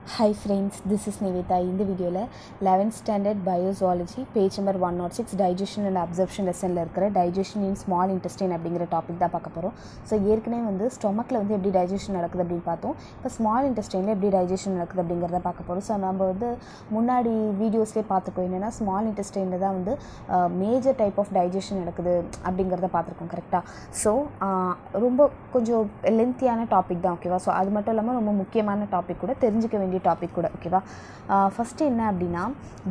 Hi friends this is Nivetha இந்த வீடியோவில் eleventh standard biology page number one nought six digestion and absorption லெசனில் இருக்கிற digestion in small intestine அப்படிங்கிற topic தான் பார்க்க போகிறோம் ஸோ ஏற்கனவே வந்து ஸ்டொமக்கில் வந்து எப்படி டைஜஷன் நடக்குது அப்படின்னு பார்த்தோம். இப்போ ஸ்மால் இன்டெஸ்டைனில் எப்படி டைஜஷன் நடக்குது அப்படிங்கிறத பார்க்க போகிறோம் ஸோ நம்ம வந்து முன்னாடி வீடியோஸ்லேயே பார்த்துருக்கோம். என்னென்னா ஸ்மால் இன்டெஸ்டைனில் தான் வந்து மேஜர் டைப் ஆஃப் டைஜஷன் நடக்குது அப்படிங்கிறத பார்த்துருக்கோம் கரெக்டாக ஸோ ரொம்ப கொஞ்சம் லென்த்தியான டாபிக் தான் ஓகேவா ஸோ அது மட்டும் இல்லாமல் ரொம்ப முக்கியமான டாபிக் கூட தெரிஞ்சுக்க வேண்டிய டாபிக் கூட ஓகேவா ஃபஸ்ட்டு என்ன அப்படின்னா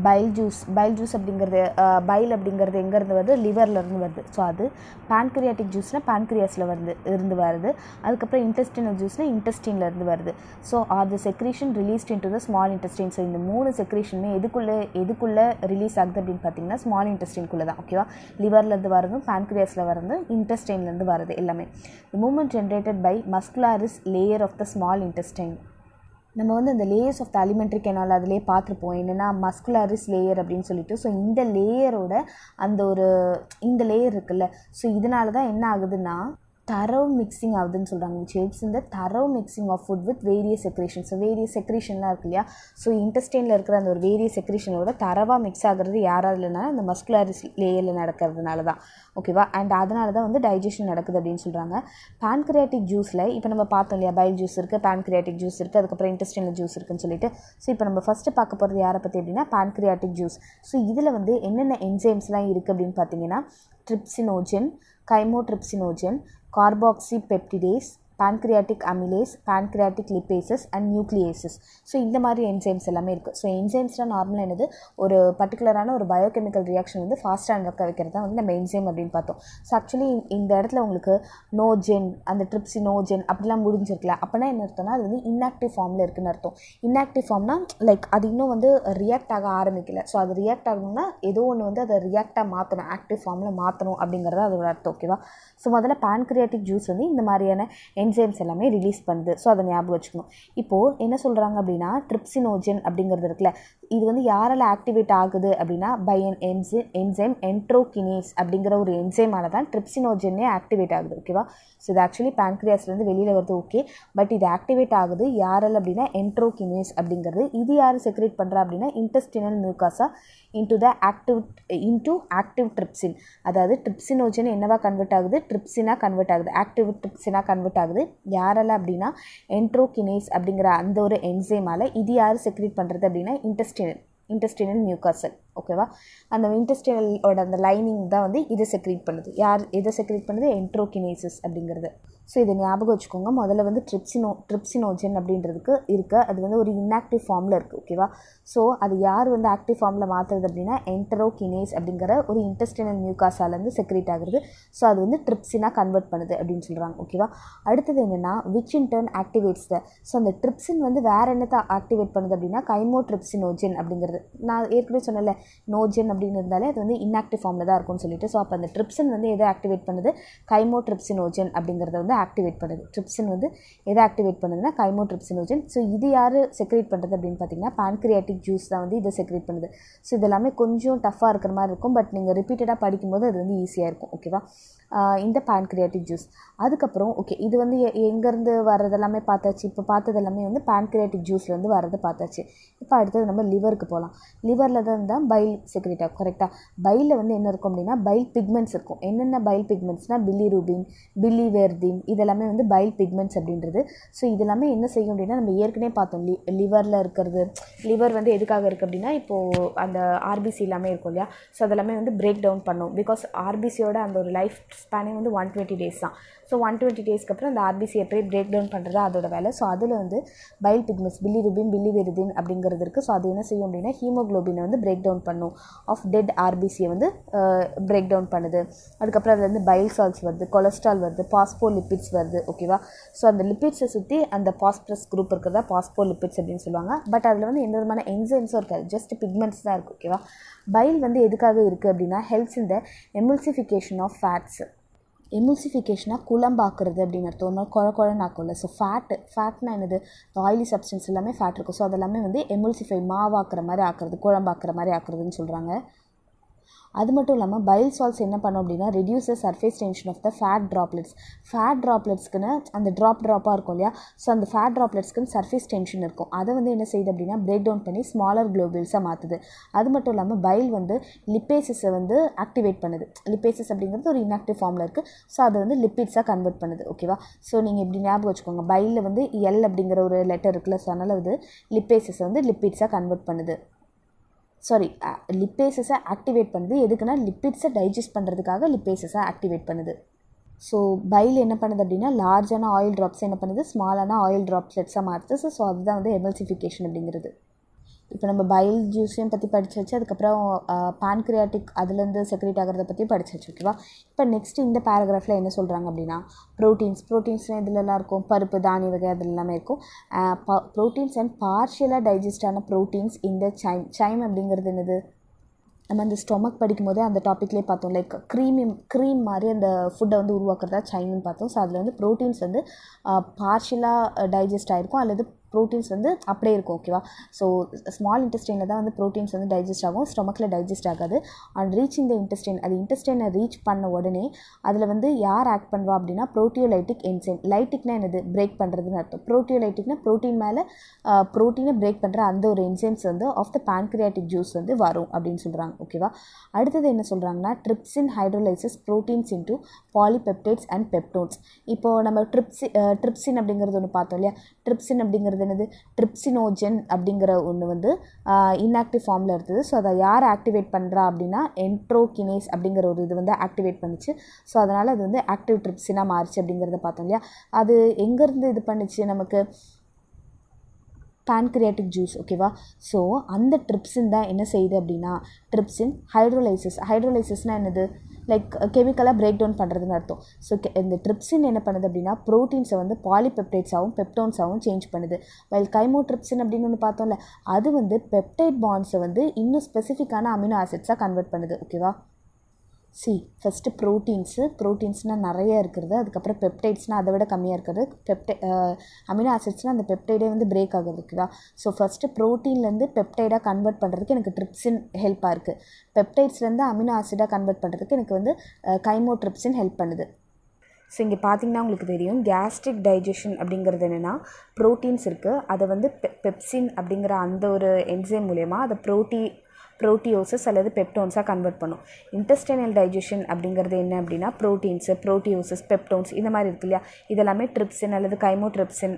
பைல் ஜூஸ் பைல் ஜூஸ் அப்படிங்கிறது பைல் அப்படிங்கிறது எங்கேருந்து வருது? லிவர்லேருந்து வருது. ஸோ அது பேன்க்ரியாட்டிக் ஜூஸ்னால் பேன்க்ரியாஸில் வருது இருந்து வருது. அதுக்கப்புறம் இன்டெஸ்டினல் ஜூஸ்னால் இன்டெஸ்டின்லேருந்து வருது. ஸோ அது secretion released into the small intestine so இந்த மூணு செக்ரீஷனுமே எதுக்குள்ளே எதுக்குள்ளே ரிலீஸ் ஆகுது அப்படின்னு பார்த்தீங்கன்னா ஸ்மால் இன்டெஸ்டின்குள்ளே தான் ஓகேவா லிவர்லேருந்து வரதும் பேன்க்ரியாஸில் வரது இன்டெஸ்டைன்லேருந்து வருது எல்லாமே. The movement generated by muscularis layer of the small intestine நம்ம வந்து அந்த layers of the alimentary canal அதிலே பார்த்துருப்போம். என்னென்னா மஸ்குலாரிஸ் லேயர் அப்படின்னு சொல்லிட்டு ஸோ இந்த லேயரோட அந்த ஒரு இந்த லேயர் இருக்குல்ல ஸோ இதனால தான் என்ன ஆகுதுன்னா தரவு மிக்சிங் ஆகுதுன்னு சொல்கிறாங்க விச் ஹெல்ப்ஸ் இந்த தரவு mixing of food with various secretion so various செக்ரேஷன்லாம் இருக்கு இல்லையா? ஸோ இன்டெஸ்டைனில் இருக்கிற அந்த ஒரு வேரியஸ் செக்ரேஷனோட தரவாக மிக்ஸ் ஆகிறது யாராலனா அந்த மஸ்குலாரிஸ் லேயரில் நடக்கிறதுனால தான். ஓகேவா அண்ட் அதனால தான் வந்து டைஜஷன் நடக்குது அப்படின்னு சொல்கிறாங்க பேன்க்ரியாட்டிக் ஜூஸில் இப்போ நம்ம பார்த்தோம் இல்லையா பைல் ஜூஸ் இருக்குது பேன்க்ரியாட்டிக் ஜூஸ் இருக்குது அதுக்கப்புறம் இன்டெஸ்டைனல் ஜூஸ் இருக்குன்னு சொல்லிட்டு. ஸோ இப்போ நம்ம ஃபஸ்ட்டு பார்க்க போகிறது யாரை பற்றி அப்படின்னா பேன்க்ரியாட்டிக் ஜூஸ் ஸோ இதில் வந்து என்னென்ன என்சைம்ஸ்லாம் இருக்குது அப்படின்னு பார்த்தீங்கன்னா trypsinogen chymotrypsinogen carboxy peptidase pancreatic amylase pancreatic lipases and nucleases so இந்த மாதிரி என்சைம்ஸ் எல்லாமே இருக்குது ஸோ என்சைம்ஸ்னால் நார்மலாக என்னது ஒரு பர்டிகுலரான ஒரு பயோகெமிக்கல் ரியாக்ஷன் வந்து ஃபாஸ்ட்டாக நடக்க வைக்கிறது தான் வந்து நம்ம என்சைம் அப்படின்னு பார்த்தோம். ஸோ ஆக்சுவலி இந்த இடத்துல உங்களுக்கு நோஜென் அந்த ட்ரிப்ஸி நோஜென் அப்படிலாம் முடிஞ்சிருக்கல. அப்படின்னா என்ன அர்த்தம்னா அது வந்து இன்ஆக்டிவ் ஃபார்மில் இருக்குன்னு அர்த்தம். இன்ஆக்டிவ் ஃபார்ம்னா லைக் அது இன்னும் வந்து ரியாக்ட் ஆக ஆரம்பிக்கல. ஸோ அது ரியாக்ட் ஆகணும்னா ஏதோ ஒன்று வந்து அதை ரியாக்டாக மாற்றணும் ஆக்டிவ் ஃபார்மில் மாற்றணும் அப்படிங்கிறது அதோட அர்த்தம் ஓகேவா ஸோ முதல்ல பேன்க்ரியாட்டிக் ஜூஸ் வந்து இந்த மாதிரியான என்சைம்ஸ் எல்லாமே ரிலீஸ் பண்ணுது. ஸோ அதை ஞாபகம் வச்சுக்கணும். இப்போது என்ன சொல்கிறாங்க அப்படின்னா ட்ரிப்சினோஜன் அப்படிங்கிறது இருக்குல்ல இது வந்து யாரால் ஆக்டிவேட் ஆகுது அப்படின்னா பை என் என்சி என்சைம் என்ட்ரோகினேஸ் அப்படிங்கிற ஒரு என்சைமால தான் ட்ரிப்சினோஜனே ஆக்டிவேட் ஆகுது ஓகேவா ஸோ இது ஆக்சுவலி பேன்க்ரியாஸ்லேருந்து வெளியில் வருது ஓகே பட் இது ஆக்டிவேட் ஆகுது யாரால் அப்படின்னா என்ட்ரோகினேஸ் அப்படிங்கிறது. இது யார் செக்ரேட் பண்ணுறா அப்படின்னா intestinal மியூக்காஸாக into the active into active trypsin அதாவது ட்ரிப்சினோஜன் என்னவா கன்வெர்ட் ஆகுது? ட்ரிப்சினாக கன்வெர்ட் ஆகுது. ஆக்டிவ் ட்ரிப்சினாக கன்வெர்ட் ஆகுது. யாரால் அப்படின்னா என்ட்ரோகினேஸ் அப்படிங்கிற அந்த ஒரு என்சைமால் இது யார் செக்ரேட் பண்ணுறது அப்படின்னா இன்டெஸ்டினல் இன்டெஸ்டினல் மியூகாசல் ஓகேவா அந்த இன்டெஸ்டினலோட அந்த லைனிங் தான் வந்து இதை செக்ரீட் பண்ணுது. யார் இதை செக்ரேட் பண்ணுது? என்ட்ரோகினேசிஸ் அப்படிங்கிறது. ஸோ இதை ஞாபகம் வச்சுக்கோங்க. முதல்ல வந்து ட்ரிப்சினோ ட்ரிப்சினோஜன் அப்படின்றதுக்கு இருக்குது அது வந்து ஒரு இன்ஆக்டிவ் ஃபார்மில் இருக்குது ஓகேவா ஸோ அது யார் வந்து ஆக்டிவ் ஃபார்மில் மாற்றுறது அப்படின்னா என்டரோகினேஸ் அப்படிங்கிற ஒரு இன்டெஸ்டினல் மியூகாசாலேருந்து செக்ரேட் ஆகுது ஸோ அது வந்து ட்ரிப்ஸினாக கன்வெர்ட் பண்ணுது அப்படின்னு சொல்கிறாங்க ஓகேவா அடுத்தது என்னென்னா which in turn activates the so அந்த ட்ரிப்ஸின் வந்து வேறு என்னத்தை ஆக்டிவேட் பண்ணுது அப்படின்னா கைமோ ட்ரிப்சினோஜன் அப்படிங்கிறது. நான் ஏற்கனவே சொன்னல நோஜன் அப்படின்னு இருந்தாலே அது வந்து இன்ஆக்டிவ் ஃபார்மில் தான் இருக்கும்னு சொல்லிட்டு. ஸோ அப்போ அந்த ட்ரிப்ஸின் வந்து எதை ஆக்டிவேட் பண்ணுது? கைமோ ட்ரிப்சினோஜன் அப்படிங்கிறத வந்து ஆக்டிவேட் பண்ணுது. ட்ரிப்சின் வந்து எதை ஆக்டிவேட் பண்ணுதுன்னா கைமோ ட்ரிப்சினோஜன் ஸோ இது யார் செக்ரேட் பண்ணுறது அப்படின்னு பார்த்தீங்கன்னா பான்க்ரியாட்டிக் ஜூஸ் தான் வந்து இதை செக்ரேட் பண்ணுது. ஸோ இது எல்லாமே கொஞ்சம் டஃப்பாக இருக்கிற மாதிரி இருக்கும். பட் நீங்கள் ரிப்பீட்டடாக படிக்கும்போது அது வந்து ஈஸியாக இருக்கும். ஓகேவா இந்த பேன்க்ரியாட்டிக் ஜூஸ் அதுக்கப்புறம் ஓகே இது வந்து எங்கேருந்து வர்றது எல்லாமே பார்த்தாச்சு. இப்போ பார்த்தது எல்லாமே வந்து பேன்க்ரியாட்டிக் ஜூஸ்லேருந்து வர்றது பார்த்தாச்சு. இப்போ அடுத்தது நம்ம லிவருக்கு போகலாம் லிவரில் தான் இருந்தால் பைல் செக்ரேட் ஆகும் கரெக்டாக பைலில் வந்து என்ன இருக்கும் அப்படின்னா பைல் பிக்மெண்ட்ஸ் இருக்கும். என்னென்ன பைல் பிக்மெண்ட்ஸ்னால் பில்லி ரூபின் பில்லி வெர்தின் இதெல்லாமே வந்து பைல் பிக்மெண்ட்ஸ் அப்படின்றது. ஸோ இதெல்லாமே என்ன செய்யும் அப்படின்னா நம்ம ஏற்கனவே பார்த்தோம் லி லிவரில் இருக்கிறது. லிவர் வந்து எதுக்காக இருக்குது அப்படின்னா இப்போது அந்த ஆர்பிசி எல்லாமே இருக்கும் இல்லையா? ஸோ அதெல்லாமே வந்து பிரேக் டவுன் பண்ணும். பிகாஸ் ஆர்பிசியோட அந்த ஒரு லைஃப் ஸ்பேனே வந்து ஒன் டுவெண்ட்டி டேஸ் தான். ஸோ ஒன் டுவெண்ட்டி டேஸ்க்கு அப்புறம் அந்த ஆர்பிசி எப்படி பிரேக் டவுன் பண்ணுறது அதோட வேலை. ஸோ அதில் வந்து பைல் பிக்மெண்ட்ஸ் பில்லி ருபின் பில்லி வெரிதின் அப்படிங்கிறது இருக்குது ஸோ அது என்ன செய்யும் அப்படின்னா ஹீமோக்ளோபினை வந்து பிரேக் டவுன் பண்ணும். ஆஃப் டெட் ஆர்பிசியை வந்து பிரேக் டவுன் பண்ணுது. அதுக்கப்புறம் அதில் வந்து பைல் சால்ஸ் வருது கொலஸ்ட்ரால் வருது பாஸ்போ லிப்பிட்ஸ் வருது ஓகேவா ஸோ அந்த லிப்பிட்ஸை சுற்றி அந்த பாஸ்பரஸ் குரூப் இருக்கிறதா பாஸ்போ லிப்பிட்ஸ் அப்படின்னு சொல்லுவாங்க. பட் அதில் வந்து எந்த விதமான என்சைம்ஸும் இருக்காது. ஜஸ்ட் பிக்மெண்ட்ஸ் தான் இருக்குது ஓகேவா பைல் வந்து எதுக்காக இருக்குது அப்படின்னா ஹெல்ப்ஸ் இந்த எமுல்சிஃபிகேஷன் ஆஃப் ஃபேட்ஸ் எமுல்சிஃபிகேஷனாக குழம்பாக்குறது அப்படின்னு அர்த்தம். ஒரு குழ குழன்னு ஆக்கும்ல. ஸோ ஃபேட்டு ஃபேட்னா என்னது? ஆயிலி சப்ஸ்டன்ஸ் எல்லாமே ஃபேட் இருக்கும். ஸோ அதெல்லாமே வந்து எமுல்சிஃபை மாவாக்குற மாதிரி ஆக்குறது குழம்பாக்குற மாதிரி ஆக்குறதுன்னு சொல்கிறாங்க அது மட்டும் இல்லாமல் பைல் சால்ஸ் என்ன பண்ணும் அப்படின்னா reduce surface tension of the fat droplets fat ட்ராப்லெட்ஸ்க்குன்னு அந்த ட்ராப் ட்ராப்பாக இருக்கும் இல்லையா? ஸோ அந்த ஃபேட் ட்ராப்லெட்ஸ்க்குன்னு சர்ஃபேஸ் டென்ஷன் இருக்கும். அதை வந்து என்ன செய்யுது அப்படின்னா பிரேக் டவுன் பண்ணி ஸ்மாலர் குளோபிள்ஸாக மாற்றுது அது மட்டும் இல்லாமல் பைல் வந்து லிப்பேசஸை வந்து ஆக்டிவேட் பண்ணுது. லிப்பேசஸ் அப்படிங்கிறது ஒரு இன்ஆக்டிவ் ஃபார்மில் இருக்குது ஸோ அதை வந்து லிப்பிட்ஸாக கன்வெர்ட் பண்ணுது. ஓகேவா ஸோ நீங்கள் இப்படி ஞாபகம் வச்சுக்கோங்க. பைலில் வந்து எல் அப்படிங்கிற ஒரு லெட்டர் இருக்குல்ல ஸோ அதனால் வந்து லிப்பேசஸை வந்து லிப்பிட்ஸாக கன்வெர்ட் பண்ணுது. சாரி லிப்பேசஸை ஆக்டிவேட் பண்ணுது. எதுக்குன்னா லிப்பிட்ஸை டைஜஸ்ட் பண்ணுறதுக்காக லிப்பேசஸை ஆக்டிவேட் பண்ணுது. ஸோ பைல் என்ன பண்ணுது அப்படின்னா லார்ஜான ஆயில் ட்ராப்ஸ் என்ன பண்ணுது? ஸ்மாலான ஆயில் ட்ராப்ஸ்லெட்ஸாக மாற்றுது ஸோ அதுதான் வந்து எமல்சிஃபிகேஷன் அப்படிங்கிறது. இப்போ நம்ம பைல் ஜூஸையும் பற்றி படித்தாச்சு அதுக்கப்புறம் பான்க்ரியாட்டிக் அதுலேருந்து செக்ரேட் ஆகிறத பற்றி படித்தாச்சு ஓகேவா இப்போ நெக்ஸ்ட் இந்த பேராகிராஃபில் என்ன சொல்கிறாங்க அப்படின்னா ப்ரோட்டீன்ஸ் ப்ரோட்டீன்ஸ் இதுலலாம் இருக்கும்? பருப்பு தானிய வகை அதில் எல்லாமே இருக்கும். ப்ரோட்டீன்ஸ் அண்ட் பார்ஷியலாக டைஜஸ்டான ப்ரோட்டீன்ஸ் இந்த சைம் சைம் அப்படிங்கிறது என்னது? நம்ம அந்த ஸ்டொமக் படிக்கும்போதே அந்த டாப்பிக்லேயே பார்த்தோம். லைக் க்ரீமி க்ரீம் மாதிரி அந்த ஃபுட்டை வந்து உருவாக்குறதா சைன்னு பார்த்தோம். ஸோ அதில் வந்து ப்ரோட்டீன்ஸ் வந்து பார்ஷியலாக டைஜஸ்ட் ஆகிருக்கும் அல்லது ப்ரோட்டீன்ஸ் வந்து அப்படியே இருக்கும் ஓகேவா ஸோ ஸ்மால் இன்டெஸ்டைனில் தான் வந்து ப்ரோட்டீன்ஸ் வந்து டைஜஸ்ட் ஆகும். ஸ்டொமக்கில் டைஜஸ்ட் ஆகாது. அண்ட் ரீச்சிங் த இன்டெஸ்டைன் அது இன்டெஸ்டைனை ரீச் பண்ண உடனே அதில் வந்து யார் ஆக்ட் பண்ணுவா அப்படின்னா ப்ரோட்டியோலைட்டிக் என்சைம் லைட்டிக்னா என்னது? பிரேக் பண்ணுறதுன்னு அர்த்தம். ப்ரோட்டியோலைட்டிக்னா ப்ரோட்டீன் மேலே ப்ரோட்டீனை பிரேக் பண்ணுற அந்த ஒரு என்சைம்ஸ் வந்து ஆஃப் த பேன்க்ரியாட்டிக் ஜூஸ் வந்து வரும் அப்படின்னு சொல்கிறாங்க ஓகேவா அடுத்தது என்ன சொல்கிறாங்கன்னா trypsin hydrolysis proteins into polypeptides and peptones இப்போது நம்ம ட்ரிப்ஸி ட்ரிப்ஸின் அப்படிங்கிறது ஒன்று பார்த்தோம் இல்லையா? ட்ரிப்ஸின் அப்படிங்கிறது என்னது? ட்ரிப்சினோஜன் அப்படிங்கிற ஒன்று வந்து இன்ஆக்டிவ் ஃபார்மில் இருந்தது ஸோ அதை யார் ஆக்டிவேட் பண்ணுறா அப்படின்னா என்ட்ரோகினேஸ் அப்படிங்கிற ஒரு இது வந்து ஆக்டிவேட் பண்ணிச்சு. ஸோ அதனால் அது வந்து ஆக்டிவ் ட்ரிப்ஸினாக மாறிச்சு அப்படிங்கிறத பார்த்தோம் இல்லையா? அது எங்கேருந்து இது பண்ணுச்சு நமக்கு? பான்க்ரியாட்டிக் ஜூஸ் ஓகேவா ஸோ அந்த ட்ரிப்ஸின் தான் என்ன செய்யுது அப்படின்னா ட்ரிப்ஸின் ஹைட்ரோலைசிஸ் ஹைட்ரோலைசிஸ்னால் என்னது? லைக் கெமிக்கலாக பிரேக் டவுன் பண்ணுறதுன்னு அர்த்தம். ஸோ இந்த ட்ரிப்ஸின் என்ன பண்ணுது அப்படின்னா ப்ரோட்டீன்ஸை வந்து பாலிபெப்டைட்ஸாகவும் பெப்டோன்ஸாகவும் சேஞ்ச் பண்ணுது. வைல் கைமோட்ரிப்ஸின் அப்படின்னு ஒன்று பார்த்தோம்ல அது வந்து பெப்டைட் பாண்ட்ஸை வந்து இன்னும் ஸ்பெசிஃபிக்கான அமினோ ஆசிட்ஸாக கன்வெர்ட் பண்ணுது. ஓகேவா சி ஃபஸ்ட்டு ப்ரோட்டீன்ஸு ப்ரோட்டீன்ஸ்னால் நிறைய இருக்கிறது அதுக்கப்புறம் பெப்டைட்ஸ்னால் அதை விட கம்மியாக இருக்கிறது பெப்டை அமினோ ஆசிட்ஸ்னால் அந்த பெப்டைடே வந்து பிரேக் ஆகுது ஓகேவா ஸோ ஃபஸ்ட்டு ப்ரோட்டீன்லேருந்து பெப்டைடாக கன்வெர்ட் பண்ணுறதுக்கு எனக்கு ட்ரிப்ஸின் ஹெல்ப்பாக இருக்குது பெப்டைட்ஸ்லேருந்து அமினோ ஆசிடாக கன்வெர்ட் பண்ணுறதுக்கு எனக்கு வந்து கைமோ ட்ரிப்ஸின் ஹெல்ப் பண்ணுது. ஸோ இங்கே பார்த்தீங்கன்னா உங்களுக்கு தெரியும் கேஸ்ட்ரிக் டைஜஷன் அப்படிங்கிறது என்னென்னா ப்ரோட்டீன்ஸ் இருக்குது அதை வந்து பெ பெப்சின் அப்படிங்கிற அந்த ஒரு என்சைம் மூலயமா அதை ப்ரோட்டீன் ப்ரோட்டியோசஸ் அல்லது பெப்டோன்ஸாக கன்வெர்ட் பண்ணும். இன்டெஸ்டைனல் டைஜஷன் அப்படிங்கிறது என்ன அப்படின்னா ப்ரோட்டீன்ஸு ப்ரோட்டியோசஸ் பெப்டோன்ஸ் இந்த மாதிரி இருக்கு இல்லையா? இதெல்லாமே ட்ரிப்சின் அல்லது கைமோட்ரிப்சின்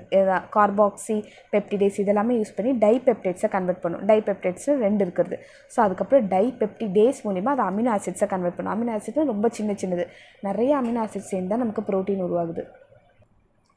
கார்பாக்சி பெப்டிடேஸ் இதெல்லாமே யூஸ் பண்ணி டைபெப்டைட்ஸை கன்வெர்ட் பண்ணும். டைபெப்டைட்ஸ் ரெண்டு இருக்கிறது ஸோ அதுக்கப்புறம் டைபெப்டிடேஸ் மூலிமா அது அமினோ ஆசிட்ஸை கன்வெர்ட் பண்ணும். அமினோ ஆசிட்ஸ் ரொம்ப சின்ன சின்னது. நிறைய அமினோ ஆசிட்ஸ் சேர்ந்தால் நமக்கு ப்ரோட்டீன் உருவாகுது.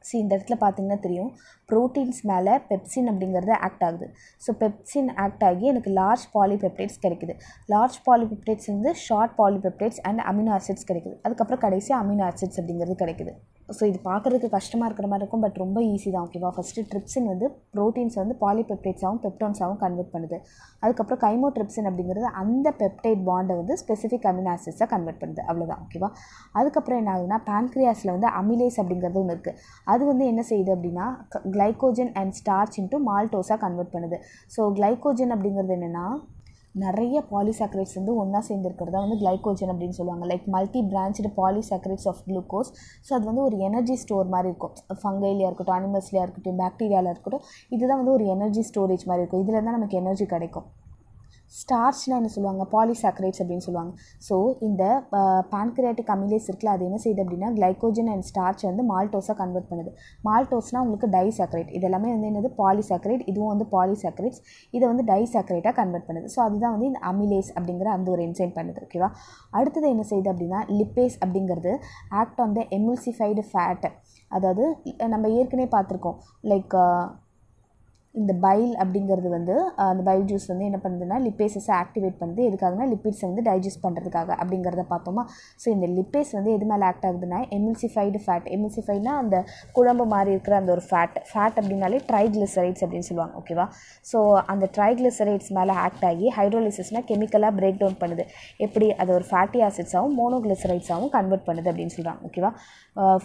சி இந்த இடத்துல பார்த்தீங்கன்னா தெரியும். ப்ரோட்டீன்ஸ் மேலே பெப்சின் அப்படிங்கிறது ஆக்ட் ஆகுது. ஸோ பெப்சின் ஆக்ட் ஆகி எனக்கு லார்ஜ் பாலிபெப்டைட்ஸ் கிடைக்குது. லார்ஜ் பாலிபெப்டைட்ஸ் வந்து short polypeptides and amino acids கிடைக்குது. அதுக்கப்புறம் கடைசி அமினோ ஆசிட்ஸ் அப்படிங்கிறது கிடைக்குது. ஸோ இது பார்க்குறதுக்கு கஷ்டமாக இருக்கிற மாதிரி இருக்கும் பட் ரொம்ப ஈஸி தான் ஓகேவா ஃபஸ்ட்டு ட்ரிப்ஸின் வந்து ப்ரோட்டீன்ஸ் வந்து பாலிபெப்டைட்ஸாகவும் பெப்டோன்ஸாகவும் கன்வெர்ட் பண்ணுது. அதுக்கப்புறம் கைமோட்ரிப்சின் அப்படிங்கிறது அந்த பெப்டைட் பாண்டை வந்து ஸ்பெசிஃபிக் அமினாசிஸாக கன்வெர்ட் பண்ணுது அவ்வளோதான் ஓகேவா அதுக்கப்புறம் என்ன ஆகுதுன்னா பேன்க்ரியாஸில் வந்து அமிலேஸ் அப்படிங்கிறது ஒன்று இருக்குது அது வந்து என்ன செய்யுது அப்படின்னா கிளைக்கோஜன் அண்ட் ஸ்டார்ச் இன்ட்டு மால்டோஸாக கன்வெர்ட் பண்ணுது. ஸோ கிளைக்கோஜன் அப்படிங்கிறது என்னென்னா நிறைய பாலிசாக்கரைட்ஸ் வந்து ஒன்றா சேர்ந்துருக்கிறதா வந்து கிளைக்கோஜன் அப்படின்னு சொல்லுவாங்க. Like multi branch polysaccharides of glucose so அது வந்து ஒரு எனர்ஜி ஸ்டோர் மாதிரி இருக்கும். ஃபங்கைலியாக இருக்கட்டும் அனிமல்ஸ்லையாக இருக்கட்டும் பாக்டீரியாவில் இருக்கட்டும் இதுதான் வந்து ஒரு எனர்ஜி ஸ்டோரேஜ் மாதிரி இருக்கும். இதில் தான் நமக்கு எனர்ஜி கிடைக்கும். ஸ்டார்ச்னா என்ன சொல்லுவாங்க? பாலிசாக்கரைட்ஸ் அப்படின்னு சொல்லுவாங்க. ஸோ இந்த பான்கிரியாட்டிக் அமிலேஸ் இருக்குல்ல அது என்ன செய்யுது அப்படின்னா கிளைக்கோஜன் அண்ட் ஸ்டார்ச் வந்து மால்டோஸாக கன்வெர்ட் பண்ணுது. மால்டோஸ்னால் உங்களுக்கு டைசாக்கரைட் இது எல்லாமே வந்து என்னது? பாலிசாக்கரைட் இதுவும் வந்து பாலிசாக்கரைட்ஸ் இதை வந்து டைசாக்கரைட்டாக கன்வெர்ட் பண்ணுது. ஸோ அதுதான் வந்து இந்த அமிலேஸ் அப்படிங்கிற அந்த ஒரு என்சைம் பண்ணுது. ஓகேவா அடுத்தது என்ன செய்யுது அப்படின்னா லிப்பேஸ் அப்படிங்கிறது act on the emulsified fat அதாவது நம்ம ஏற்கனவே பார்த்துருக்கோம். லைக் இந்த பைல் அப்படிங்கிறது வந்து அந்த பைல் ஜூஸ் வந்து என்ன பண்ணுதுன்னா லிப்பேசஸை ஆக்டிவேட் பண்ணுது. எதுக்காகனா லிப்பிட்ஸை வந்து டைஜஸ்ட் பண்ணுறதுக்காக அப்படிங்கிறத பார்த்தோமா? ஸோ இந்த லிப்பேஸ் வந்து எது மேலே ஆக்ட் ஆகுதுன்னா எமில்சிஃபைடு ஃபேட் எமில்சிஃபைட்னா அந்த குழம்பு மாதிரி இருக்கிற அந்த ஒரு ஃபேட் ஃபேட் அப்படின்னாலே ட்ரைக்ளிசரைட்ஸ் அப்படின்னு சொல்லுவாங்க ஓகேவா ஸோ அந்த ட்ரைக்ளிசரைட்ஸ் மேலே ஆக்ட் ஆகி ஹைட்ரோலிசஸ்னால் கெமிக்கலாக பிரேக் டவுன் பண்ணுது. எப்படி? அது ஒரு ஃபேட்டி ஆசிட்ஸாகவும் மோனோக்ளிசரைட்ஸாகவும் கன்வெர்ட் பண்ணுது அப்படின்னு சொல்கிறாங்க ஓகேவா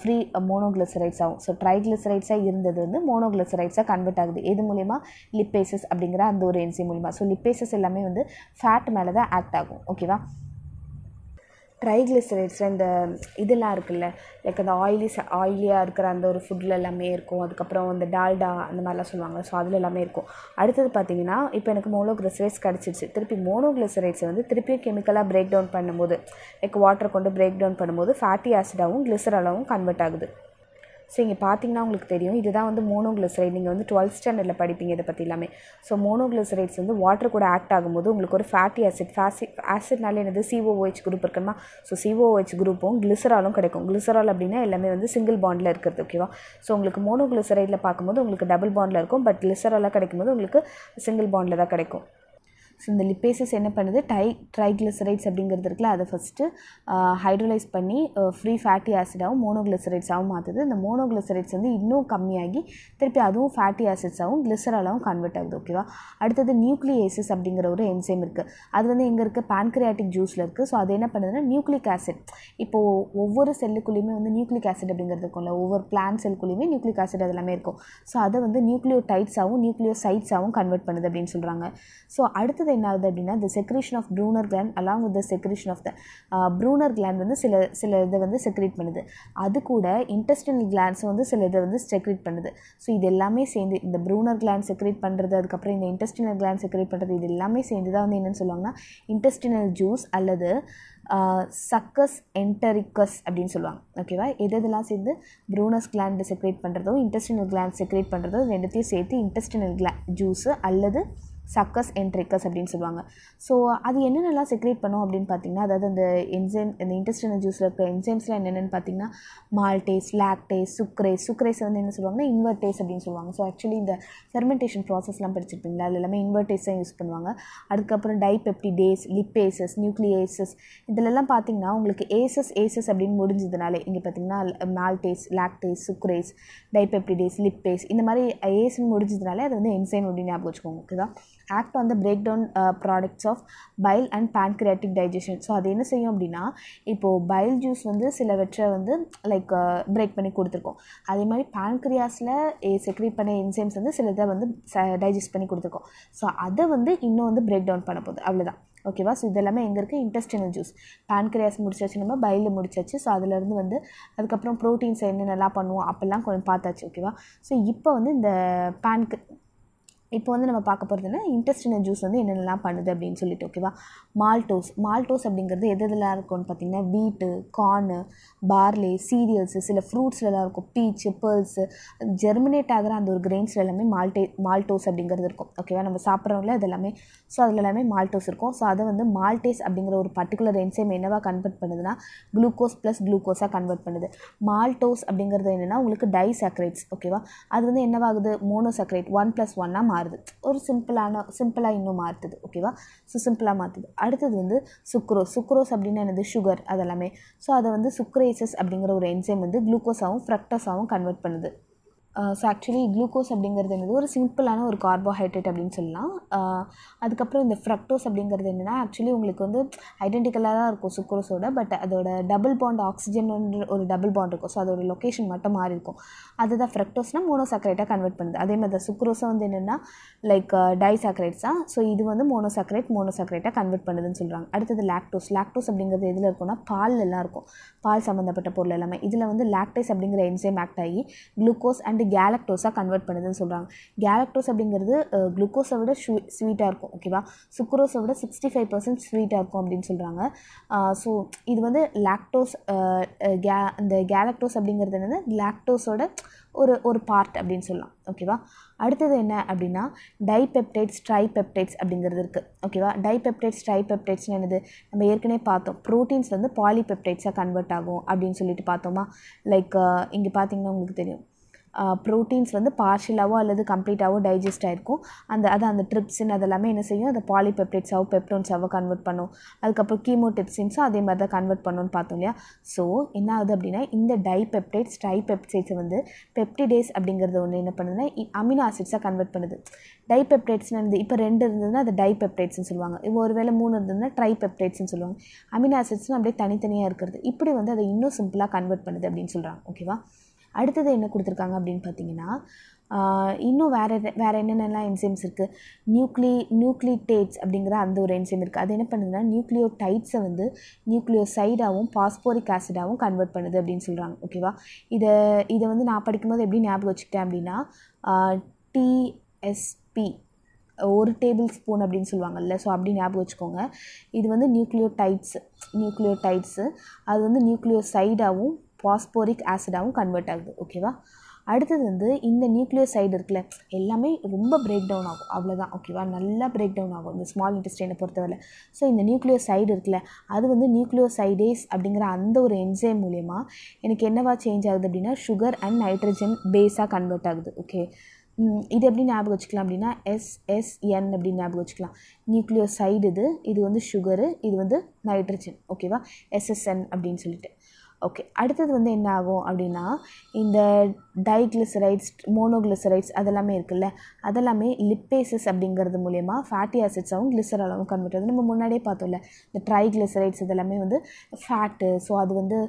ஃப்ரீ மோனோக்ளிசரைட்ஸாகவும் ஸோ ட்ரைக்ளிசரைட்ஸாக இருந்தது வந்து மோனோக்ளிசரைட்ஸாக கன்வெர்ட் ஆகுது. எது மூலிமா லிப்பேசஸ் அப்படிங்கிற அந்த ஒரு என்சைம் மூலிமா ஸோ லிப்பேசஸ் எல்லாமே வந்து ஃபேட் மேலே தான் ஆக்ட் ஆகும் ஓகேவா ட்ரைக்ளிசரைட்ஸில் இந்த இதெல்லாம் இருக்குல்ல லைக் அந்த ஆயிலி ஆயிலியாக இருக்கிற அந்த ஒரு ஃபுட்டில் எல்லாமே இருக்கும். அதுக்கப்புறம் இந்த டால்டா அந்த மாதிரிலாம் சொல்லுவாங்க ஸோ அதில் எல்லாமே இருக்கும். அடுத்தது பார்த்தீங்கன்னா இப்போ எனக்கு மோனோக்ளிசரைட்ஸ் கிடச்சிருச்சு. திருப்பி மோனோக்ளிசரைட்ஸை வந்து திருப்பியும் கெமிக்கலாக பிரேக் டவுன் பண்ணும்போது லைக் வாட்டரை கொண்டு பிரேக் டவுன் பண்ணும்போது ஃபேட்டி ஆசிடாகவும் கிளிசராலாவும் கன்வெர்ட் ஆகுது. ஸோ இங்கே பார்த்தீங்கன்னா உங்களுக்கு தெரியும் இதுதான் வந்து மோனோக்ளிசரைட் நீங்கள் வந்து டுவெல்த் ஸ்டாண்டர்டில் படிப்பீங்க இதை பற்றி எல்லாமே. ஸோ மோனோக்ளிசரைட்ஸ் வந்து வாட்டர் கூட ஆக்ட் ஆகும்போது உங்களுக்கு ஒரு ஃபேட்டி ஆசிட் ஃபேசி ஆசிட்னால என்னது? சிஓஓஹெச் குரூப் இருக்குமா? ஸோ சிஓஓஹெச் குரூப்பும் கிளிசராலும் கிடைக்கும். கிளிசரால் அப்படின்னா எல்லாமே வந்து சிங்கிள் பாண்டில் இருக்கிறது ஓகேவா ஸோ உங்களுக்கு மோனோக்ளிசரைடில் பார்க்கும்போது உங்களுக்கு டபுள் பாண்டில் இருக்கும் பட் கிளிசராலாக கிடைக்கும்போது உங்களுக்கு சிங்கிள் பாண்டில் தான் கிடைக்கும். ஸோ இந்த லிப்பேசஸ் என்ன பண்ணுது? டை ட்ரைக்ளிசரைட்ஸ் அப்படிங்கிறது இருக்குல்ல அதை ஃபஸ்ட்டு ஹைட்ரலைஸ் பண்ணி ஃப்ரீ ஃபேட்டி ஆசிடாகவும் மோனோக்ளிசரைட்ஸாகவும் மாற்றுது இந்த மோனோக்ளிசரைட்ஸ் வந்து இன்னும் கம்மியாகி திருப்பி அதுவும் ஃபேட்டி ஆசிட்ஸாகவும் கிளிசராலாகவும் கன்வெர்ட் ஆகுது ஓகேவா அடுத்தது நியூக்ளியேசஸ் அப்படிங்கிற ஒரு என்சைம் இருக்குது அது வந்து எங்கே இருக்குது பேன்க்ரியாட்டிக் ஜூஸில் இருக்குது ஸோ அது என்ன பண்ணுதுன்னா நியூக்ளிக் ஆசிட் இப்போது ஒவ்வொரு செல்லுக்குள்ளேயுமே வந்து நியூக்ளிக் ஆசிட் அப்படிங்கிறது இருக்கும்ல ஒவ்வொரு பிளான் செல்குள்ளேயுமே நியூக்ளிக் ஆசிட் அது எல்லாமே இருக்கும். ஸோ அதை வந்து நியூக்ளியோடைட்ஸாகவும் நியூக்ளியோசைட்ஸாகவும் கன்வெர்ட் பண்ணுது அப்படின்னு சொல்கிறாங்க ஸோ அடுத்தது என்ன ஆகுது அப்படின்னா இந்த secretion of Brunner gland along with the secretion of the Brunner gland வந்து சில சில இதை வந்து செக்ரேட் பண்ணுது. அது கூட இன்டெஸ்டினல் கிளான்ஸ் வந்து சில இதை வந்து செக்ரேட் பண்ணுது. ஸோ இது எல்லாமே சேர்ந்து இந்த ப்ரூனர் கிளாண்ட் செக்ரேட் பண்ணுறது அதுக்கப்புறம் இந்த இன்டெஸ்டினல் கிளாண்ட் செக்ரேட் பண்ணுறது இது எல்லாமே சேர்ந்து தான் வந்து என்னென்னு சொல்லுவாங்கன்னா இன்டெஸ்டினல் ஜூஸ் அல்லது uh, சக்கஸ் என்டரிக்கஸ் அப்படின்னு சொல்லுவாங்க. ஓகேவா எது இதெல்லாம் சேர்ந்து ப்ரூனஸ் கிளாண்ட் செக்ரேட் பண்ணுறதோ இன்டெஸ்டினல் கிளாண்ட் செக்ரேட் பண்ணுறதோ ரெண்டுத்தையும் சேர்த்து இன்டெஸ்டினல் கிளா ஜூஸு அல்லது சக்கஸ் என்ட்ரிக்கஸ் அப்படின்னு சொல்லுவாங்க. ஸோ அது என்னென்னலாம் செக்ரேட் பண்ணும் அப்படின்னு பார்த்தீங்கன்னா அதாவது அந்த என்சைம் இந்த இன்டெஸ்டினல் ஜூஸில் இருக்கிற என்சைம்ஸில் என்னென்னு பார்த்தீங்கன்னா மால்டேஸ் லாக்டேஸ் சுக்ரேஸ் சுக்ரேஸ் வந்து என்ன சொல்லுவாங்கன்னா இன்வெர்டேஸ் அப்படின்னு சொல்லுவாங்க. ஸோ ஆக்சுவலி இந்த ஃபெர்மெண்டேஷன் ப்ராசஸ்லாம் படிச்சிருப்பீங்களா? அதில் எல்லாமே இன்வெர்டேஸ் தான் யூஸ் பண்ணுவாங்க. அதுக்கப்புறம் டைபெப்டிடேஸ் லிப்பேசஸ் நியூக்ளியேசஸ் இதிலெல்லாம் பார்த்தீங்கன்னா உங்களுக்கு ஏசஸ் ஏசஸ் அப்படின்னு முடிஞ்சதுனாலே இங்கே பார்த்தீங்கன்னா maltase lactase sucrase dipeptidase lipase இந்த மாதிரி ஏசன் முடிஞ்சதுனாலே அது வந்து என்சைம் அப்படின்னு ஞாபகம் வச்சுக்கோங்க தான் act on the break down products of bile and pancreatic digestion so அது என்ன செய்யும் அப்படின்னா இப்போது பைல் ஜூஸ் வந்து சிலவற்றை வந்து லைக் பிரேக் uh, பண்ணி கொடுத்துருக்கோம். அதே மாதிரி பேன்கிரியாஸில் செக்ரேட் பண்ண என்சைம்ஸ் வந்து சிலதை வந்து டைஜஸ்ட் பண்ணி கொடுத்துருக்கோம். ஸோ அதை வந்து இன்னும் வந்து பிரேக் டவுன் பண்ண போகுது. அவ்வளோதான் ஓகேவா ஸோ இதெல்லாமே எங்கே இருக்குது இன்டெஸ்டினல் ஜூஸ் பேன்கிரியாஸ் முடிச்சாச்சு நம்ம பைலில் முடிச்சாச்சு. ஸோ அதுலேருந்து வந்து அதுக்கப்புறம் ப்ரோட்டீன்ஸ் என்னென்னலாம் பண்ணுவோம் அப்போல்லாம் கொஞ்சம் பார்த்தாச்சு. ஓகேவா ஸோ இப்போ வந்து இந்த பேன்க் இப்போ வந்து நம்ம பார்க்க போகிறதுனா என்ன? ஜூஸ் வந்து என்னென்னலாம் பண்ணுது அப்படின்னு சொல்லிட்டு ஓகேவா மால்டோஸ் மால்டோஸ் அப்படிங்கிறது எது எதெல்லாம் இருக்கும்னு பார்த்தீங்கன்னா வீட்டு கார்னு பார்லே சீரியல்ஸு சில ஃப்ரூட்ஸ்லலாம் இருக்கும். பீச்சு பேர்ல்ஸு ஜெர்மினேட் ஆகிற அந்த ஒரு கிரெயின்ஸில் எல்லாமே மால்டே மால்டோஸ் அப்படிங்கிறது இருக்கும். ஓகேவா நம்ம சாப்பிட்றவங்கள அது எல்லாமே. ஸோ அதில் எல்லாமே மால்டோஸ் இருக்கும். ஸோ அதை வந்து மால்டேஸ் அப்படிங்கிற ஒரு பர்டிகுலர் என்சைம் என்னவா கன்வெர்ட் பண்ணுதுன்னா குளுக்கோஸ் ப்ளஸ் குளுக்கோஸாக கன்வெர்ட் பண்ணுது. மால்டோஸ் அப்படிங்கிறது என்னென்னா உங்களுக்கு டைசாக்ரைட்ஸ் ஓகேவா அது வந்து என்னவாகுது? மோனோசாக்ரைட் ஒன் ப்ளஸ் ஒன்னாக மாறுது. ஒரு சிம்பிளான சிம்பிளாக இன்னும் மாற்றுது ஓகேவா ஸோ சிம்பிளாக மாற்றுது அடுத்தது வந்து சுக்ரோஸ் சுக்ரோஸ் அப்படின்னா என்னது? சுகர் அதெல்லாமே. ஸோ அதை வந்து சுக்ரேசஸ் அப்படிங்கிற ஒரு என்சைம் வந்து குளுக்கோஸாகவும் ஃப்ரக்டஸாகவும் கன்வெர்ட் பண்ணுது. ஸோ ஆக்சுவலி குளுக்கோஸ் அப்படிங்கிறது என்னது? ஒரு சிம்பிளான ஒரு கார்போஹைட்ரேட் அப்படின்னு சொல்லலாம். அதுக்கப்புறம் இந்த ஃப்ரக்டோஸ் அப்படிங்கிறது என்னென்னா ஆக்சுவலி உங்களுக்கு வந்து ஐடென்டிக்கலாக தான் இருக்கும் சுக்ரோஸோட பட் அதோட டபுள் பாண்ட் ஆக்சிஜன் ஒரு டபுள் பாண்ட் இருக்கும். ஸோ அதோட லொக்கேஷன் மட்டும் மாறி இருக்கும் அதுதான் ஃப்ரக்டோஸ்னால் மோனோசாக்ரைட்டாக கன்வெர்ட் பண்ணுது. அதே மாதிரி தான் சுக்ரோஸும் வந்து என்னென்னா லைக் டைசாக்ரைட்ஸ் தான் ஸோ இது வந்து மோனோசாக்ரைட் மோனோசாக்ரைட்டாக கன்வெர்ட் பண்ணுதுன்னு சொல்கிறாங்க அடுத்தது லாக்டோஸ் லாக்டோஸ் அப்படிங்கிறது எதில் இருக்கும்னா பால் எல்லாம் இருக்கும். பால் சம்மந்தப்பட்ட பொருள் எல்லாமே. இதில் வந்து லாக்டைஸ் அப்படிங்கிற என்சைம் ஆக்ட் ஆகி குளுக்கோஸ் அண்ட் கேலக்டோஸாக கன்வெர்ட் பண்ணுதுன்னு சொல்கிறாங்க கேலக்டோஸ் அப்படிங்கிறது uh, குளுக்கோஸை விட ஸ்வீட்டாக இருக்கும் ஓகேவா சுக்ரோஸை விட சிக்ஸ்டி ஃபைவ் பர்சன்ட் ஸ்வீட்டாக இருக்கும் அப்படின்னு சொல்கிறாங்க ஸோ uh, இது வந்து லாக்டோஸ் கே uh, இந்த கேலக்டோஸ் அப்படிங்கிறது என்னது? லாக்டோஸோட ஒரு ஒரு பார்ட் அப்படின்னு சொல்லலாம். ஓகேவா அடுத்தது என்ன அப்படின்னா டைபெப்டைட்ஸ் ட்ரைபெப்டைட்ஸ் அப்படிங்கிறது இருக்குது ஓகேவா டைபெப்டைட்ஸ் ட்ரைபெப்டைட்ஸ்னு என்னது? நம்ம ஏற்கனவே பார்த்தோம். ப்ரோட்டீன்ஸ் வந்து பாலிபெப்டைட்ஸாக கன்வெர்ட் ஆகும் அப்படின்னு சொல்லிட்டு பார்த்தோமா? லைக் இங்கே பார்த்தீங்கன்னா உங்களுக்கு தெரியும். ப்ரோட்டீன்ஸ் வந்து பார்ஷியலாகவோ அல்லது கம்ப்ளீட்டாகவோ டைஜஸ்ட் ஆகிருக்கும் அந்த அது அந்த ட்ரிப்ஸின் அதெல்லாமே என்ன செய்யும்? அதை பாலிபெப்டைட்ஸாவோ பெப்டோன்ஸாவோ கன்வெர்ட் பண்ணும். அதுக்கப்புறம் கீமோடெப்சின்ஸும் அதே மாதிரி தான் கன்வெர்ட் பண்ணணும்னு பார்த்தோம் இல்லையா? ஸோ என்ன ஆகுது அப்படின்னா இந்த டைபெப்டைட்ஸ் ட்ரைபெப்டைட்ஸை வந்து பெப்டிடேஸ் அப்படிங்கிறது ஒன்று என்ன பண்ணுதுன்னா அமினோ ஆசிட்ஸாக கன்வெர்ட் பண்ணுது. டைபெப்டைட்ஸ்னு இருந்து இப்போ ரெண்டு இருந்ததுன்னா அது டைபெப்டைட்ஸ்னு சொல்லுவாங்க. இப்போ ஒரு வேளை மூணு இருந்ததுன்னா ட்ரைபெப்டைட்ஸ்னு சொல்லுவாங்க. அமினோ ஆசிட்ஸ்னு அப்படியே தனித்தனியாக இருக்கிறது. இப்படி வந்து அதை இன்னும் சிம்பிளாக கன்வெர்ட் பண்ணுது அப்படின்னு சொல்கிறாங்க ஓகேவா அடுத்தது என்ன கொடுத்துருக்காங்க அப்படின்னு பார்த்தீங்கன்னா இன்னும் வேறு வேறு என்னென்னலாம் என்சைம்ஸ் இருக்குது நியூக்ளி நியூக்ளிடேட்ஸ் அப்படிங்கிற அந்த ஒரு என்சைம் இருக்குது அது என்ன பண்ணுதுன்னா நியூக்ளியோடைட்ஸை வந்து நியூக்ளியோசைடாகவும் பாஸ்போரிக் ஆசிடாகவும் கன்வெர்ட் பண்ணுது அப்படின்னு சொல்கிறாங்க ஓகேவா இதை இதை வந்து நான் படிக்கும்போது எப்படி ஞாபகம் வச்சுக்கிட்டேன் அப்படின்னா டிஎஸ்பி ஒரு டேபிள் ஸ்பூன் அப்படின்னு சொல்லுவாங்கல்ல. ஸோ அப்படி ஞாபகம் வச்சுக்கோங்க. இது வந்து நியூக்ளியோடைட்ஸ் நியூக்ளியோடைட்ஸு அது வந்து நியூக்ளியோசைடாகவும் பாஸ்போரிக் ஆசிடாகவும் கன்வெர்ட் ஆகுது ஓகேவா அடுத்தது வந்து இந்த நியூக்ளியர் சைடு இருக்குல்ல எல்லாமே ரொம்ப பிரேக் டவுன் ஆகும் அவ்வளோதான் ஓகேவா நல்லா பிரேக் டவுன் ஆகும் இந்த ஸ்மால் இன்டெஸ்டைனை பொறுத்தவரை. ஸோ இந்த நியூக்ளியர் சைடு இருக்குல்ல அது வந்து நியூக்ளியோசைடேஸ் அப்படிங்கிற அந்த ஒரு என்சைம் மூலயமா எனக்கு என்னவா சேஞ்ச் ஆகுது அப்படின்னா சுகர் அண்ட் நைட்ரஜன் பேஸாக கன்வெர்ட் ஆகுது ஓகே இது எப்படி ஞாபகம் வச்சுக்கலாம் அப்படின்னா எஸ்எஸ்என் அப்படின்னு ஞாபகம் வச்சுக்கலாம். நியூக்ளியோசைடு இது இது வந்து சுகரு இது வந்து நைட்ரஜன் ஓகேவா எஸ்எஸ்என் அப்படின்னு சொல்லிட்டு. ஓகே அடுத்தது வந்து என்ன ஆகும் அப்படின்னா இந்த டைக்ளிசரைட்ஸ் மோனோக்ளிசரைட்ஸ் அதெல்லாமே இருக்குல்ல அதெல்லாமே லிப்பேசஸ் அப்படிங்கிறது மூலயமா ஃபேட்டி ஆசிட்ஸாகவும் கிளிசராலாகவும் கன்வெர்ட் ஆகுது. நம்ம முன்னாடியே பார்த்தோம்ல இந்த ட்ரைக்ளிசரைட்ஸ் இதெல்லாமே வந்து ஃபேட்டு ஸோ அது வந்து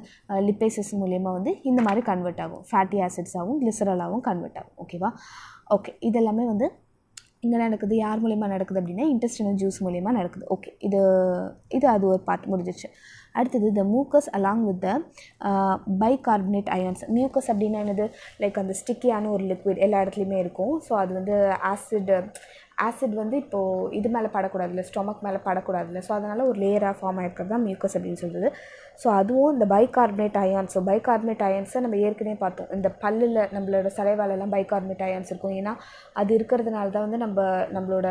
லிப்பேசஸ் மூலயமா வந்து இந்த மாதிரி கன்வெர்ட் ஆகும். ஃபேட்டி ஆசிட்ஸாகவும் கிளிசராலாகவும் கன்வெர்ட் ஆகும். ஓகேவா ஓகே இதெல்லாமே வந்து இங்கே நடக்குது யார் மூலயமா நடக்குது அப்படின்னா இன்டெஸ்டினல் ஜூஸ் மூலயமா நடக்குது. ஓகே இது இது அது ஒரு பார்ட் முடிஞ்சிச்சு அடுத்தது the mucus along with the bicarbonate ions mucus அப்படின்னா என்னது? லைக் அந்த ஸ்டிக்கியான ஒரு லிக்விட் எல்லா இடத்துலையுமே இருக்கும். ஸோ அது வந்து ஆசிட் ஆசிட் வந்து இப்போது இது மேலே படக்கூடாதுல்ல ஸ்டொமக் மேலே படக்கூடாதுல்ல. ஸோ அதனால் ஒரு லேயராக ஃபார்ம் ஆகிருக்கிறது தான் மியூக்கஸ் அப்படின்னு சொல்கிறது ஸோ அதுவும் இந்த பைகார்பனேட் அயான்ஸ் ஸோ பைகார்பனேட் அயான்ஸை நம்ம ஏற்கனவே பார்த்தோம். இந்த பல்லில் நம்மளோட சலைவாலெல்லாம் பைகார்பனேட் அயான்ஸ் இருக்கும். ஏன்னா அது இருக்கிறதுனால தான் வந்து நம்ம நம்மளோட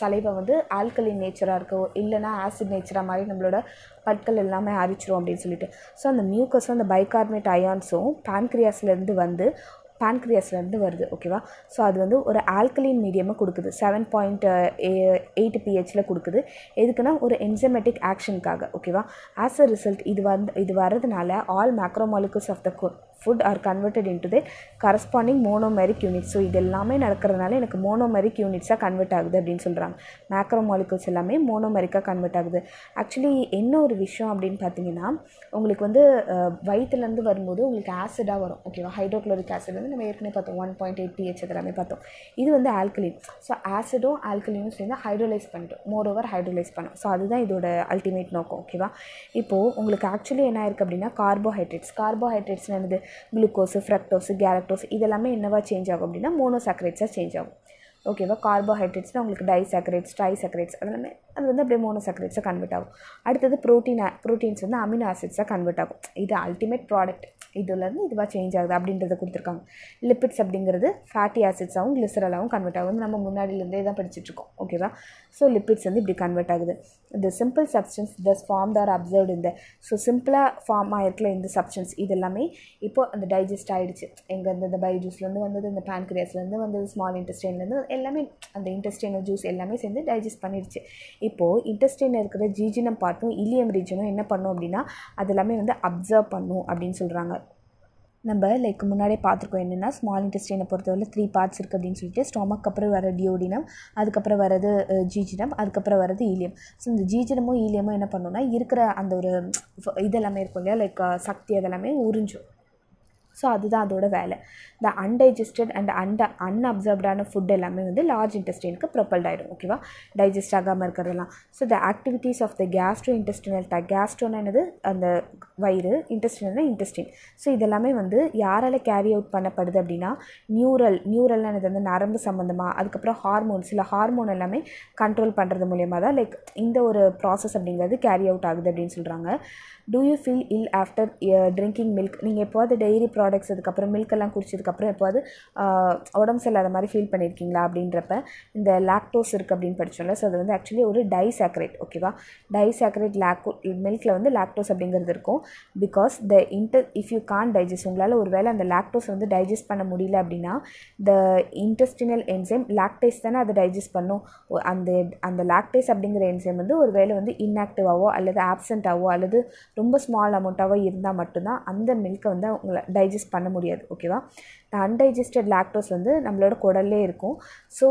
சலைவை வந்து ஆல்கலின் நேச்சராக இருக்கும் இல்லைனா ஆசிட் நேச்சராக மாதிரி நம்மளோட பற்கள் எல்லாமே அரிச்சிரும் அப்படின்னு சொல்லிட்டு. ஸோ அந்த மியூக்கஸும் அந்த பைகார்பனேட் அயான்ஸும் பான்க்ரியாஸ்லேருந்து வந்து பான்க்ரியாஸ்லேருந்து வருது ஓகேவா ஸோ அது வந்து ஒரு ஆல்கலின் மீடியமாக கொடுக்குது. செவன் பாயிண்ட் எயிட் பிஹெச்சில் கொடுக்குது. எதுக்குன்னா ஒரு என்சமெட்டிக் ஆக்ஷனுக்காக ஓகேவா ஆஸ் அ ரிசல்ட் இது வந்து இது வரதுனால all macromolecules of the food are converted into the corresponding monomeric units so இது எல்லாமே நடக்கிறதுனால எனக்கு மோனோமெரிக் யூனிட்ஸாக கன்வெர்ட் ஆகுது அப்படின்னு சொல்கிறாங்க மேக்ரோமாலிகுல்ஸ் எல்லாமே மோனோமெரிக்காக கன்வெர்ட் ஆகுது. ஆக்சுவலி என்ன ஒரு விஷயம் அப்படின்னு பார்த்தீங்கன்னா உங்களுக்கு வந்து வயிற்றுலேருந்து வரும்போது உங்களுக்கு ஆசிடாக வரும். ஓகேவா ஹைட்ரோக்ளோரிக் ஆசிட் வந்து நம்ம ஏற்கனவே பார்த்தோம். ஒன் பாயிண்ட் எயிட் பிஹெச் எல்லாமே பார்த்தோம். இது வந்து ஆல்கலின் ஸோ ஆசிடும் ஆல்கலினும் சேர்ந்து ஹைட்ரோலைஸ் பண்ணிட்டோம். மோர் ஓவர் ஹைட்ரோலைஸ் பண்ணும். ஸோ அதுதான் இதோட அல்டிமேட் நோக்கம். ஓகேவா இப்போது உங்களுக்கு ஆக்சுவலி என்ன இருக்குது அப்படின்னா கார்போஹைட்ரேட்ஸ் கார்போஹைட்ரேட்ஸ் என்னது? குளுக்கோஸு ஃப்ரக்டோஸு கேரக்டோஸ் இதெல்லாமே என்னவா சேஞ்ச் ஆகும் அப்படின்னா மோனோசாக்ரேட்ஸாக சேஞ்ச் ஆகும். ஓகேவா கார்போஹைட்ரேட்ஸ்னால் உங்களுக்கு டைசாக்கரேட்ஸ் ட்ரைசாக்கரேட்ஸ் அதெல்லாமே அது வந்து அப்படியே மோனோசக்ரேட்ஸாக கன்வெர்ட் ஆகும். அடுத்தது ப்ரோட்டீன் ப்ரோட்டீன்ஸ் வந்து அமினோ ஆசிட்ஸாக கன்வெர்ட் ஆகும். இது அல்டிமேட் ப்ராடக்ட் இதுலேருந்து இதுவாக சேஞ்ச் ஆகுது அப்படின்றத கொடுத்துருக்காங்க. லிப்பிட்ஸ் அப்படிங்கிறது ஃபேட்டி ஆசிட்ஸாகவும் கிளிசரலாகவும் கன்வெர்ட் ஆகும் நம்ம முன்னாடியிலேருந்தே தான் படிச்சுட்ருக்கோம் ஓகேவா ஸோ லிப்பிட்ஸ் வந்து இப்படி கன்வெர்ட் ஆகுது. இந்த simple substance thus form are absorbed இந்த ஸோ சிம்பிளாக ஃபார்ம் ஆகிருக்கல இந்த சப்ஸ்டன்ஸ் இது எல்லாமே இப்போ அந்த டைஜஸ்ட் ஆகிடுச்சு எங்கேருந்து இந்த பை ஜூஸ்லேருந்து வந்தது இந்த பேன்கிரியாஸ்லேருந்து வந்தது ஸ்மால் இன்டெஸ்டைன்லேருந்து எல்லாமே அந்த இன்டெஸ்டைனல் ஜூஸ் எல்லாமே சேர்ந்து டைஜஸ்ட் பண்ணிடுச்சு. இப்போது இன்டெஸ்டைனில் இருக்கிற ஜீஜினம் பார்ட்டும் இலியம் ரீஜனும் என்ன பண்ணும் அப்படின்னா அது எல்லாமே வந்து அப்சர்வ் பண்ணும் அப்படின்னு சொல்கிறாங்க நம்ம லைக் முன்னாடியே பார்த்துருக்கோம் என்னென்னா ஸ்மால் இன்டெஸ்டைனை பொறுத்தவரை த்ரீ பார்ட்ஸ் இருக்குது அப்படின்னு சொல்லிட்டு ஸ்டொமக் அப்புறம் வர டியோடினம் அதுக்கப்புறம் வரது ஜீஜினம் அதுக்கப்புறம் வரது ஈலியம். ஸோ இந்த ஜீஜினமும் ஈலியமும் என்ன பண்ணுன்னா இருக்கிற அந்த ஒரு இதெல்லாமே இருக்கும் இல்லையா? லைக் சக்தி அதெல்லாமே உறிஞ்சும். ஸோ அதுதான் அதோட வேலை. இந்த அன்டைஜஸ்டட் அண்ட் அண்ட அன்அப்சர்வ்டான ஃபுட் எல்லாமே வந்து லார்ஜ் இன்டெஸ்டைனுக்கு ப்ரொப்பல்ட் ஆகிடும் ஓகேவா டைஜஸ்ட் ஆகாமல் இருக்கிறதெல்லாம். So the activities of the gastrointestinal ட கேஸ்ட்ரோனா என்னது? அந்த வயிறு இன்டெஸ்டினல்னா இன்டெஸ்டின் ஸோ இதெல்லாமே வந்து யாரால் கேரி அவுட் பண்ணப்படுது அப்படின்னா நியூரல் நியூரல்னா வந்து நரம்பு சம்மந்தமாக அதுக்கப்புறம் ஹார்மோன்ஸ் இல்லை ஹார்மோன் எல்லாமே கண்ட்ரோல் பண்ணுறது மூலயமா தான் லைக் இந்த ஒரு ப்ராசஸ் அப்படிங்கிறது கேரி அவுட் ஆகுது அப்படின்னு சொல்கிறாங்க do you feel ill after drinking milk நீங்கள் எப்போது டெய்ரி ப்ராடக்ட்ஸ் அதுக்கப்புறம் மில்க் எல்லாம் குடிச்சதுக்கப்புறம் எப்போது உடம்பு சரியில்லாத மாதிரி ஃபீல் பண்ணியிருக்கீங்களா அப்படின்றப்ப இந்த லாக்டோஸ் இருக்குது அப்படின்னு படித்தோம்ல ஸோ அது வந்து ஆக்சுவலி ஒரு டைசாக்ரேட் ஓகேவா டைசாக்ரேட் லாக்டோ மில்கில் வந்து லாக்டோஸ் அப்படிங்கிறது இருக்கும். Because the inter if you can't digest உங்களால் ஒரு வேளை அந்த லாக்டோஸ் வந்து டைஜஸ்ட் பண்ண முடியல அப்படின்னா த இன்டெஸ்டினல் என்சைம் லாக்டேஸ் தானே அதை டைஜஸ்ட் பண்ணும். அந்த அந்த லாக்டேஸ் அப்படிங்கிற என்சைம் வந்து ஒரு வேளை வந்து இன்ஆக்டிவாவோ அல்லது ஆப்சண்ட்டாவோ அல்லது ரொம்ப ஸ்மால் அமௌண்ட்டாகவோ இருந்தால் மட்டும்தான் அந்த மில்க்கை வந்து அவங்கள டைஜஸ்ட் பண்ண முடியாது ஓகேவா இந்த அன்டைஜஸ்டட் லாக்டோஸ் வந்து நம்மளோட குடல்லே இருக்கும். ஸோ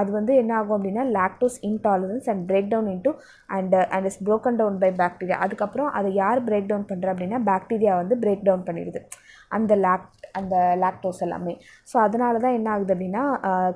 அது வந்து என்ன ஆகும் அப்படின்னா lactose intolerance and break down into and and is broken down by bacteria அதுக்கப்புறம் அதை யார் பிரேக் டவுன் பண்ணுறா அப்படின்னா பாக்டீரியா வந்து பிரேக் டவுன் பண்ணிடுது. அந்த லாக் அந்த லாக்டோஸ் எல்லாமே. ஸோ அதனால தான் என்ன ஆகுது அப்படின்னா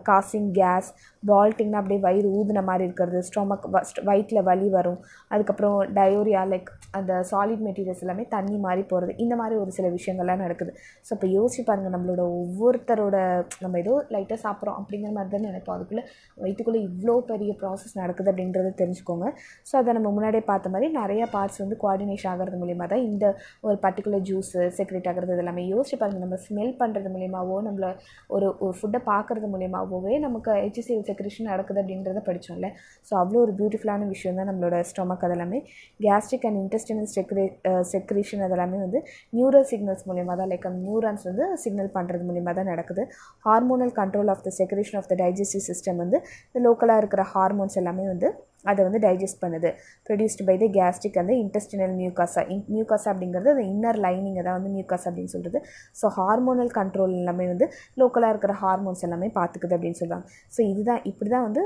காசிங் கேஸ் வால்ட்டிங்னா அப்படியே வயிறு ஊதுன மாதிரி இருக்கிறது ஸ்டொமக் வயிற்றில் வலி வரும். அதுக்கப்புறம் டயோரியா லைக் அந்த சாலிட் மெட்டீரியல்ஸ் எல்லாமே தண்ணி மாதிரி போகிறது இந்த மாதிரி ஒரு சில விஷயங்கள்லாம் நடக்குது. ஸோ இப்போ யோசிச்சு பாருங்கள் நம்மளோட ஒவ்வொருத்தரோட நம்ம ஏதோ லைட்டாக சாப்பிட்றோம் அப்படிங்கிற மாதிரி தான் நினைப்போம். அதுக்குள்ளே வயிற்றுக்குள்ளே இவ்வளோ பெரிய ப்ராசஸ் நடக்குது அப்படின்றத தெரிஞ்சுக்கோங்க. ஸோ அதை நம்ம முன்னாடியே பார்த்த மாதிரி நிறைய பார்ட்ஸ் வந்து குவாடினேஷன் ஆகிறது மூலியமாக தான் இந்த ஒரு பர்டிகுலர் ஜூஸு செக்ரேட் ஆகிறது இது எல்லாமே யோசிச்சு பாருங்கள் நம்ம ஸ்மெல் பண்ணுறது மூலியமாகவோ நம்மள ஒரு ஒரு ஃபுட்டை பார்க்குறது மூலியமாகவே நமக்கு ஹெச்சிசிஎல் செக்ரேஷன் நடக்குது அப்படின்றத படித்தோம்ல ஸோ அவ்வளோ ஒரு பியூட்டிஃபுல்லான விஷயம் தான் நம்மளோட ஸ்டொமக் அதெல்லாமே. Gastric and intestinal Segrè secretion அதெல்லாமே வந்து நியூரல் சிக்னல்ஸ் மூலியமாக தான் லைக் அந்த நியூரான்ஸ் வந்து சிக்னல் பண்ணுறது மூலியமாக தான் நடக்குது. Hormonal control of the secretion of the digestive system வந்து இந்த லோக்கலாக இருக்கிற ஹார்மோன்ஸ் எல்லாமே வந்து அதை வந்து டைஜஸ்ட் பண்ணுது. ப்ரொடியூஸ்டு பை த கேஸ்ட்ரிக் அந்த இன்டெஸ்டினல் மியூகாசா இன் மியூகாசா அப்படிங்கிறது அந்த இன்னர் லைனிங்கை தான் வந்து மியூகாஸ் அப்படின்னு சொல்கிறது ஸோ ஹார்மோனல் கண்ட்ரோல் எல்லாமே வந்து லோக்கலாக இருக்கிற ஹார்மோன்ஸ் எல்லாமே பார்த்துக்குது அப்படின்னு சொல்கிறாங்க ஸோ இதுதான் இப்படி தான் வந்து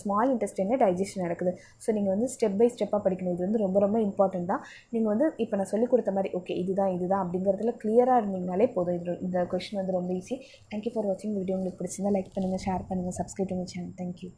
ஸ்மால் இன்டெஸ்டினில் டைஜஷன் நடக்குது. ஸோ நீங்கள் வந்து ஸ்டெப் பை ஸ்டெப்பாக படிக்கணும். இது வந்து ரொம்ப ரொம்ப இம்பார்ட்டண்ட் தான். நீங்கள் வந்து இப்போ நான் சொல்லிக் கொடுத்த மாதிரி ஓகே இதுதான் இதுதான் அப்படிங்கிறதுல கிளியராக இருந்தீங்கனாலே போதும். இது இந்த கொஷின் வந்து ரொம்ப ஈஸி தேங்க்யூ ஃபார் வாட்சிங் வீடியோ உங்களுக்கு பிடிச்சிருந்தா லைக் பண்ணுங்கள் ஷேர் பண்ணுங்கள் சப்ஸ்கிரைப் பண்ணுங்கள் சேனல் தேங்க்யூ